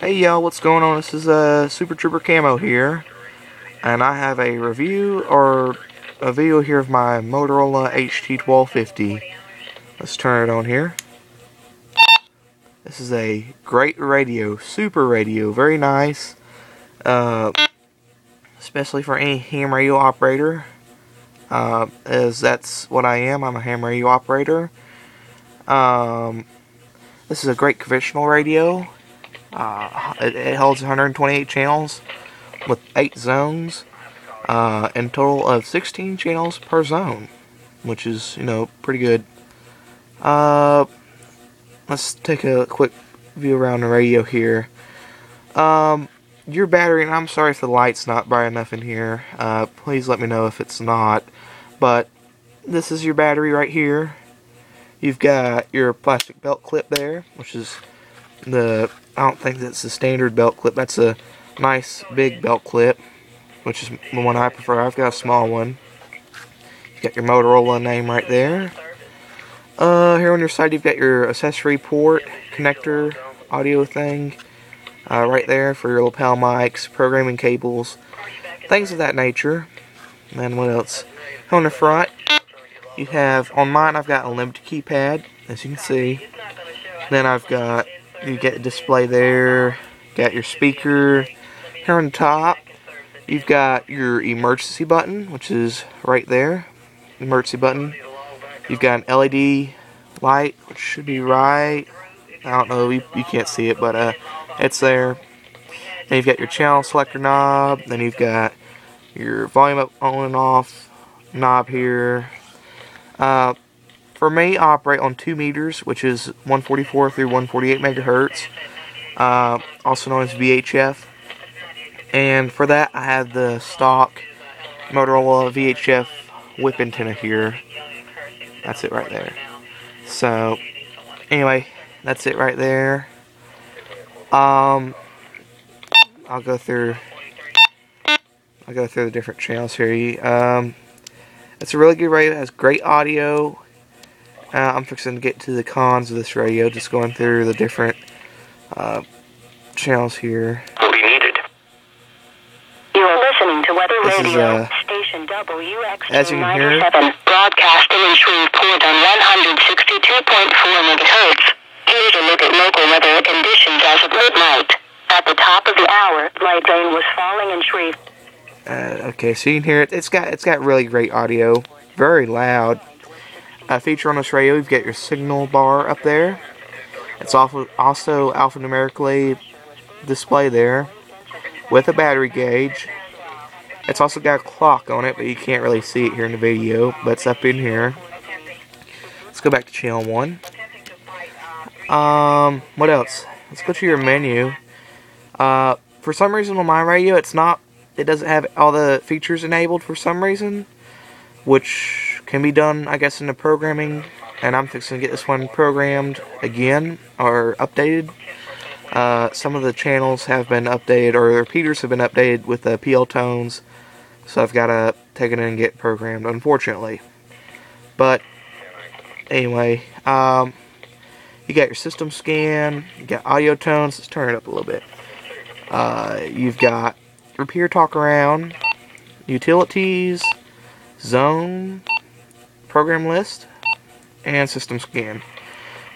Hey y'all, what's going on? This is uh, Super Trooper Camo here, and I have a review or a video here of my Motorola HT1250. Let's turn it on here. This is a great radio, super radio, very nice, uh, especially for any ham radio operator, uh, as that's what I am. I'm a ham radio operator. Um, this is a great conventional radio. Uh, it, it, holds 128 channels with 8 zones uh, and total of 16 channels per zone, which is, you know, pretty good. Uh, let's take a quick view around the radio here. Um, your battery, and I'm sorry if the light's not bright enough in here. Uh, please let me know if it's not. But this is your battery right here. You've got your plastic belt clip there, which is the, I don't think that's the standard belt clip. That's a nice big belt clip, which is the one I prefer. I've got a small one. You got your Motorola name right there. Uh, here on your side, you've got your accessory port, connector, audio thing, uh, right there for your lapel mics, programming cables, things of that nature. And what else? On the front, you have, on mine I've got a limited keypad, as you can see. Then I've got, you get a display there, got your speaker. Here on top, you've got your emergency button, which is right there, emergency button. You've got an LED light, which should be right, I don't know, you, you can't see it, but uh, it's there. Then you've got your channel selector knob, then you've got your volume up on and off knob here, uh, for me, I operate on 2 meters, which is 144 through 148 megahertz, uh, also known as VHF. And for that, I have the stock Motorola VHF whip antenna here. That's it right there. So, anyway, that's it right there. Um, I'll go through. I'll go through the different channels here. Um, it's a really good radio. It has great audio. Uh, I'm fixing to get to the cons of this radio, just going through the different uh, channels here. Will be needed. You are listening to Weather This is, Radio, uh, station WX as you can hear- 97, broadcasting in Shreveport on 162.4 megahertz. Here's a look at local weather conditions as of midnight. At the top of the hour, light rain was falling in Shreveport. Uh, okay, so you can hear it. It's got it's got really great audio, very loud. Feature on this radio, you've got your signal bar up there. It's also alphanumerically display there with a battery gauge. It's also got a clock on it, but you can't really see it here in the video. But it's up in here. Let's go back to channel one. Um, what else? Let's go to your menu. Uh, for some reason on my radio, it's not it doesn't have all the features enabled for some reason, which can be done, I guess, in the programming. And I'm fixing to get this one programmed again or updated. Uh, some of the channels have been updated, or the repeaters have been updated with the PL tones, so I've got to take it in and get programmed, unfortunately. But anyway, um, you got your system scan, you got audio tones. Let's turn it up a little bit. Uh, you've got repeater talk around, utilities, zone, program list, and system scan.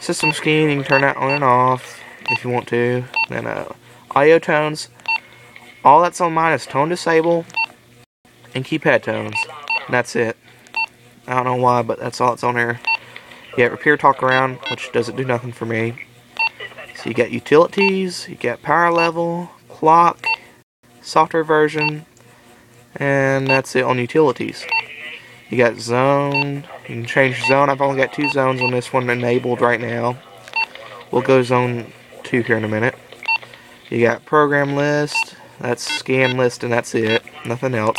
System scan, you can turn that on and off if you want to. Then uh, audio tones, all that's on mine is tone disable and keypad tones. And that's it. I don't know why, but that's all that's on there. You got repeater talk around, which doesn't do nothing for me. So you got utilities, you got power level, clock, software version, and that's it on utilities. You got zone, you can change zone. I've only got two zones on this one enabled right now. We'll go zone 2 here in a minute. You got program list, that's scan list, and that's it. Nothing else.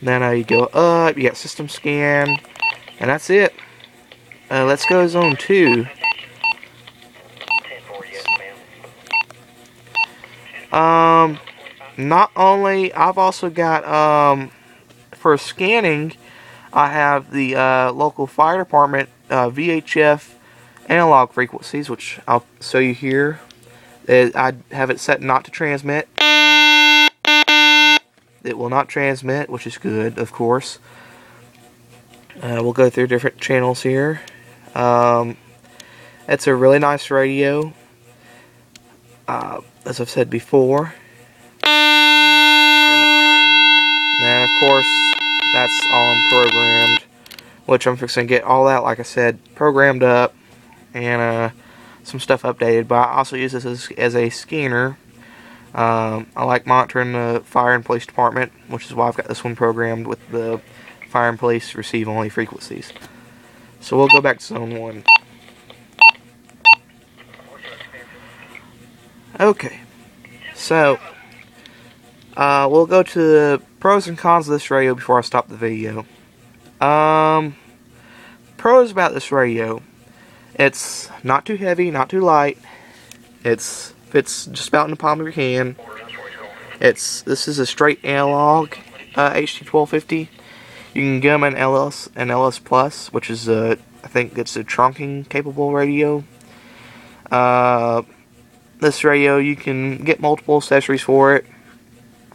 Then uh, you go up, you got system scan, and that's it. Uh, let's go zone 2. Um, not only, I've also got, um, for scanning, I have the uh, local fire department uh, VHF analog frequencies, which I'll show you here. I have it set not to transmit. It will not transmit, which is good, of course. Uh, we'll go through different channels here. Um, it's a really nice radio, uh, as I've said before. And of course, that's all programmed, which I'm fixing to get all that, like I said, programmed up and uh, some stuff updated. But I also use this as, as a scanner. Um, I like monitoring the fire and police department, which is why I've got this one programmed with the fire and police receive only frequencies. So we'll go back to zone one. Okay, so uh, we'll go to the pros and cons of this radio before I stop the video. Um, pros about this radio: it's not too heavy, not too light. It's fits just about in the palm of your hand. It's this is a straight analog uh, HT1250. You can get them an LS an LS Plus, which is a I think it's a trunking capable radio. Uh, this radio you can get multiple accessories for it.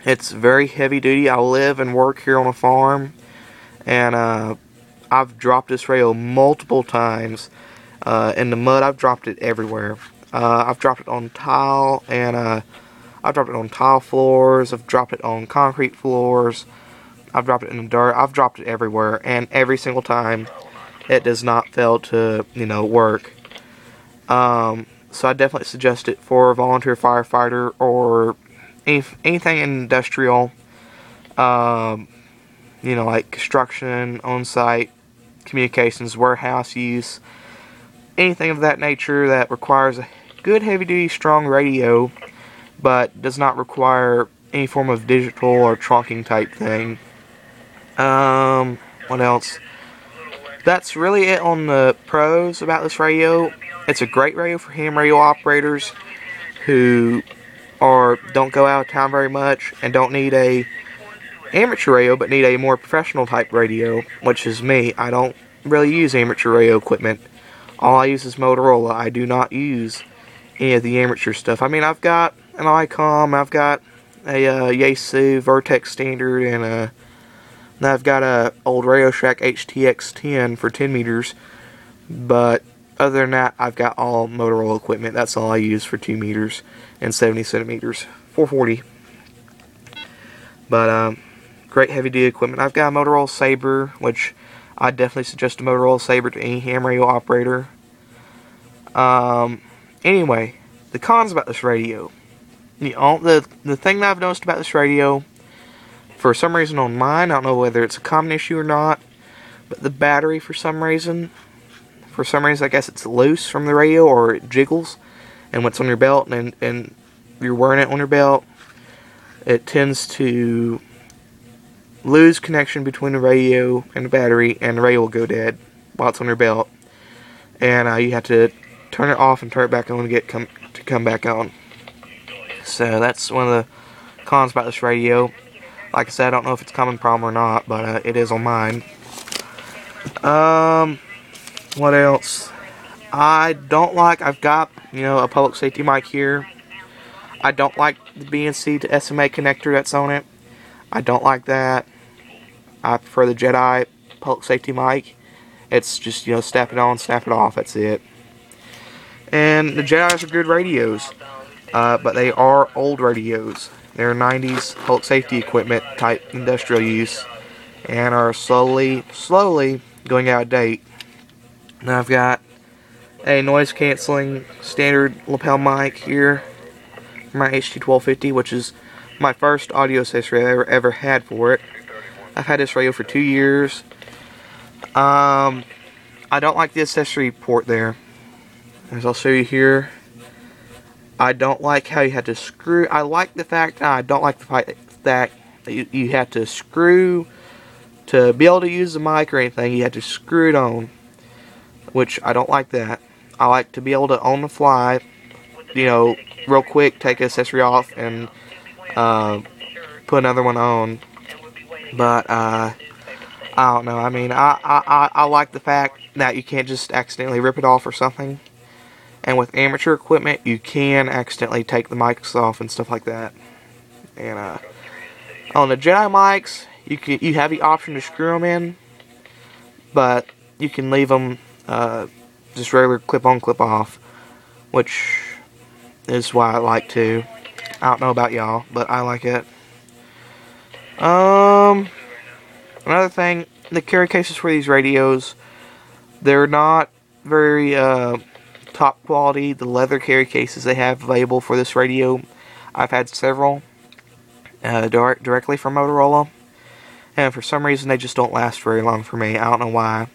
It's very heavy duty. I live and work here on a farm, and uh, I've dropped this radio multiple times uh, in the mud. I've dropped it everywhere. Uh, I've dropped it on tile and uh, I've dropped it on tile floors. I've dropped it on concrete floors. I've dropped it in the dirt. I've dropped it everywhere, and every single time, it does not fail to you know work. Um, so I definitely suggest it for a volunteer firefighter or any, anything industrial. Um, you know, like construction, on-site communications, warehouse use, anything of that nature that requires a good heavy-duty, strong radio, but does not require any form of digital or trunking type thing. Um, what else? That's really it on the pros about this radio. It's a great radio for ham radio operators who are don't go out of town very much and don't need a amateur radio but need a more professional type radio, which is me. I don't really use amateur radio equipment. All I use is Motorola. I do not use any of the amateur stuff. I mean, I've got an ICOM, I've got a uh, Yaesu Vertex Standard, and a, and I've got a old Radio Shack HTX10 for 10 meters. But other than that, I've got all Motorola equipment. That's all I use for 2 meters and 70 centimeters. 440. But, um, great heavy duty equipment. I've got a Motorola Sabre, which I definitely suggest a Motorola Sabre to any ham radio operator. Um, anyway, the cons about this radio. The, the, the thing that I've noticed about this radio, for some reason on mine, I don't know whether it's a common issue or not, but the battery for some reason, for some reason I guess it's loose from the radio or it jiggles, and when it's on your belt and, and you're wearing it on your belt, it tends to lose connection between the radio and the battery, and the radio will go dead while it's on your belt. And uh, you have to turn it off and turn it back on to get come to come back on. So that's one of the cons about this radio. Like I said, I don't know if it's a common problem or not, but uh, it is on mine. Um, what else? I don't like. I've got you know a public safety mic here. I don't like the BNC to SMA connector that's on it. I don't like that. I prefer the Jedi public safety mic. It's just, you know, snap it on, snap it off, that's it. And the Jedis are good radios, uh, but they are old radios. They're 90s public safety equipment type industrial use and are slowly, slowly going out of date. Now I've got a noise canceling standard lapel mic here for my HT1250, which is my first audio accessory I ever, ever had for it. I've had this radio for two years. Um, I don't like the accessory port there. As I'll show you here. I don't like how you had to screw. I like the fact, I don't like the fact that you, you had to screw to be able to use the mic or anything. You had to screw it on, which I don't like that. I like to be able to on the fly, you know, real quick, take accessory off and uh, put another one on. But uh, I don't know. I mean, I, I, I, I like the fact that you can't just accidentally rip it off or something And with amateur equipment, you can accidentally take the mics off and stuff like that. And uh, on the Jedi mics, you can you have the option to screw them in, but you can leave them uh, just regular clip on, clip off, which is why I like to. I don't know about y'all, but I like it. Um, another thing, the carry cases for these radios, they're not very uh, top quality. The leather carry cases they have available for this radio, I've had several uh, direct, directly from Motorola, and for some reason they just don't last very long for me. I don't know why,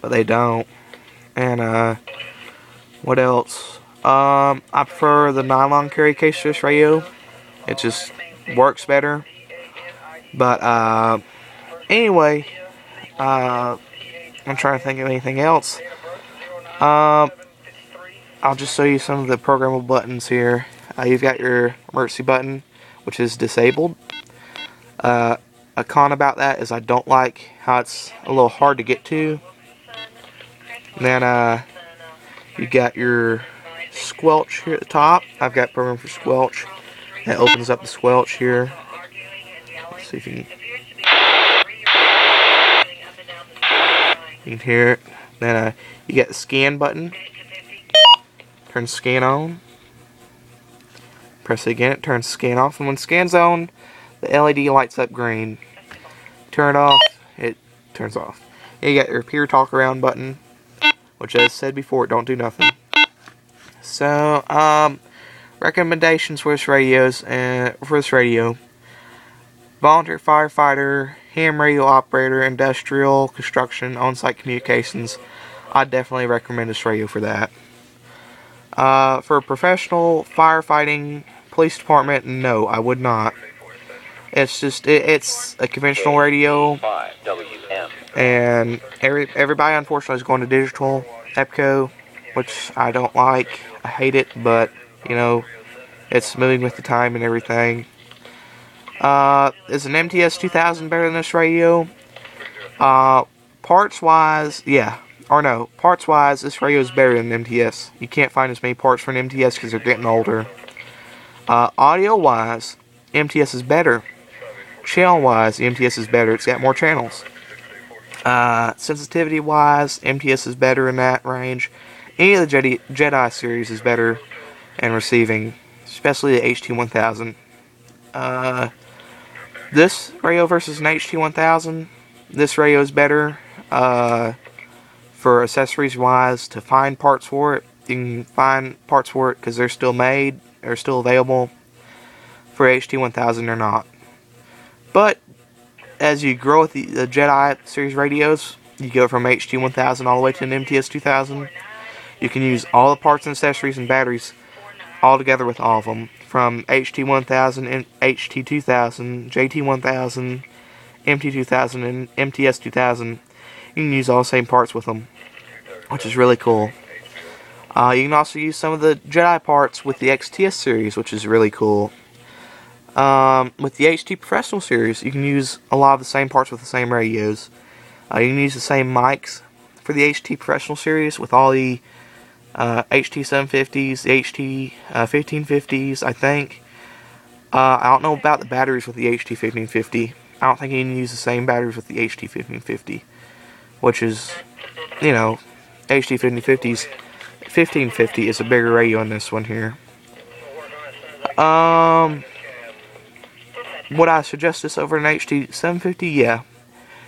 but they don't. And uh, what else? Um, I prefer the nylon carry case for this radio. It just works better. But uh, anyway, uh, I'm trying to think of anything else. Um, I'll just show you some of the programmable buttons here. Uh, you've got your emergency button, which is disabled. Uh, a con about that is I don't like how it's a little hard to get to. And then uh, you got your squelch here at the top. I've got program for squelch. That opens up the squelch here. Let's see if you can, you can hear it. Then uh, you got the scan button. Turn scan on. Press it again, it turns scan off. And when scan's on, the LED lights up green. Turn it off, it turns off. You got your peer talk around button, which as said before, don't do nothing. So, um, recommendations for this radios and uh, for this radio. Volunteer firefighter, ham radio operator, industrial, construction, on-site communications. I definitely recommend this radio for that. Uh, for professional firefighting, police department, no, I would not. It's just it, it's a conventional radio, and every everybody unfortunately is going to digital APCO, which I don't like. I hate it, but you know, it's moving with the time and everything. Uh, is an MTS 2000 better than this radio? Uh, parts wise, yeah. Or no, parts wise, this radio is better than MTS. You can't find as many parts for an MTS because they're getting older. Uh, audio wise, MTS is better. Channel wise, MTS is better. It's got more channels. Uh, sensitivity wise, MTS is better in that range. Any of the Jedi, Jedi series is better in receiving, especially the HT1000. Uh, this radio versus an HT1000, this radio is better. Uh, for accessories wise, to find parts for it, you can find parts for it because they're still made, they're still available. For HT1000, they're not. But as you grow with the, the Jedi series radios, you go from HT1000 all the way to an MTS 2000. You can use all the parts and accessories and batteries all together with all of them. From HT1000, and HT2000, JT1000, MT2000, and MTS 2000. You can use all the same parts with them, which is really cool. Uh, you can also use some of the Jedi parts with the XTS series, which is really cool. Um, with the HT Professional series, you can use a lot of the same parts with the same radios. Uh, you can use the same mics for the HT Professional series with all the uh, HT 750s, the HT uh, 1550s, I think. Uh, I don't know about the batteries with the HT 1550. I don't think you can use the same batteries with the HT 1550, which is, you know, HT 1550s. 1550 is a bigger radio on this one here. Um, would I suggest this over an HT 750? Yeah.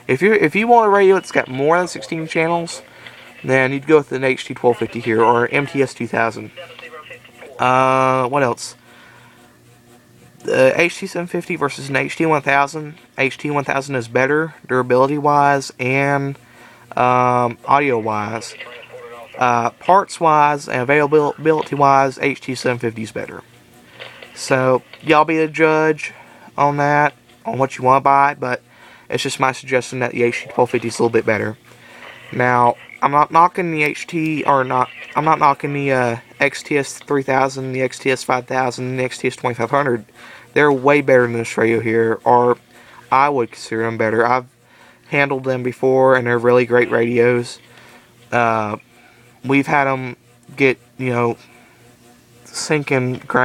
If you if you want a radio that's got more than 16 channels, then you'd go with an HT 1250 here or MTS 2000. Uh, what else? The HT 750 versus an HT 1000. HT 1000 is better durability wise and um, audio wise. Uh, parts wise and availability wise, HT 750 is better. So, y'all be the judge on that, on what you want to buy, but it's just my suggestion that the HT 1250 is a little bit better. Now, I'm not knocking the HT, or not, I'm not knocking the uh, XTS 3000, the XTS 5000, the XTS 2500. They're way better than this radio here, or I would consider them better. I've handled them before, and they're really great radios. Uh, we've had them get, you know, sinking ground.